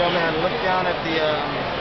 Joe, man, look down at the, um,